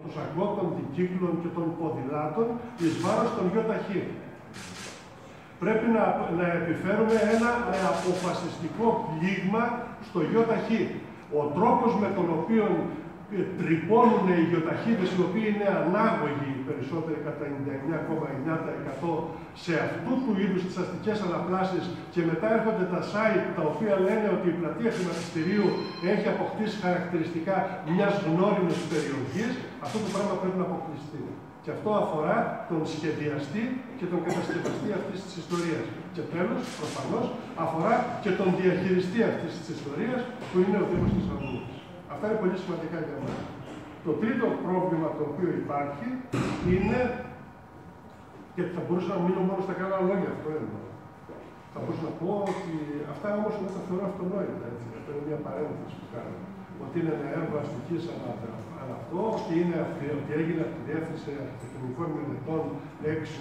των σακών, δικύκλων και των ποδηλάτων εις βάρος των ΙΟΤΑΧΗ. Πρέπει να, να επιφέρουμε ένα αποφασιστικό πλήγμα στο ΙΟΤΑΧΗ. Ο τρόπος με τον οποίο τρυπώνουν οι γεωταχίδες οι οποίοι είναι ανάγωγοι περισσότεροι κατά 99,9% σε αυτού του είδους τις αστικές αναπλάσεις και μετά έρχονται τα site τα οποία λένε ότι η πλατεία χρηματιστηρίου έχει αποκτήσει χαρακτηριστικά μιας γνώριμης περιοχής, αυτό το πράγμα πρέπει να αποκλειστεί. Και αυτό αφορά τον σχεδιαστή και τον κατασκευαστή αυτής της ιστορίας. Και τέλος, προφανώς, αφορά και τον διαχειριστή αυτής της ιστορίας που είναι ο Δήμος της Αγγλίας. Αυτά είναι πολύ σημαντικά για μας. Το τρίτο πρόβλημα το οποίο υπάρχει είναι, και θα μπορούσα να μείνω μόνο στα καλά λόγια, αυτό εννοώ. Θα μπορούσα να πω ότι αυτά όμως δεν τα θεωρώ αυτονόητα, έτσι, αυτό είναι μια παρένθεση που κάνω. Ότι είναι ένα έργο αστικής ανά αυτό, ότι, είναι, ότι έγινε από τη Διεύθυνση Αρχιτεκτονικών Μελετών 6